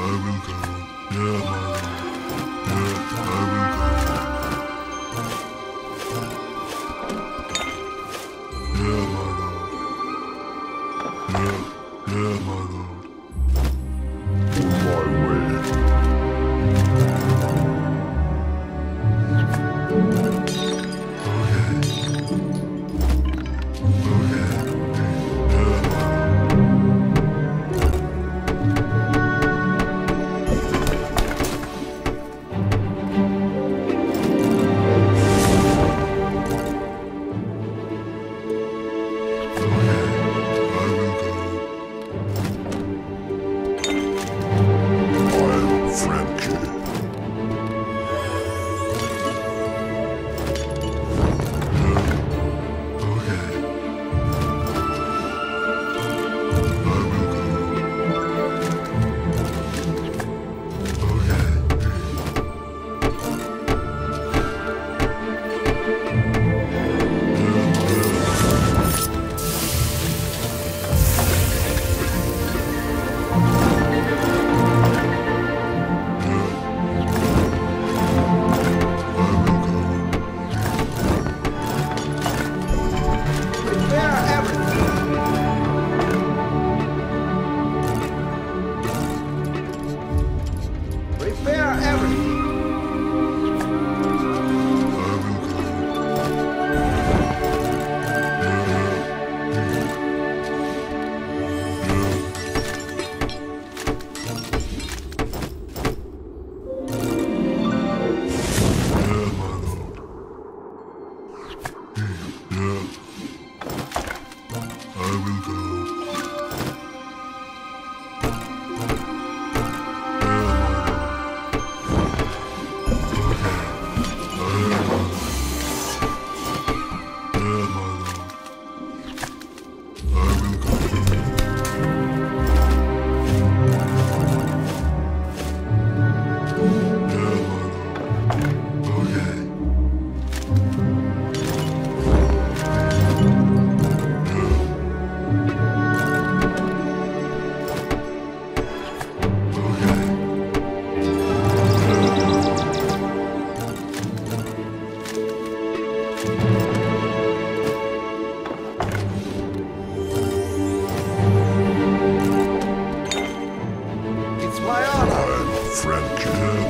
I will come, Yeah, my love, yeah I will come, yeah my love, yeah yeah my Milo. French.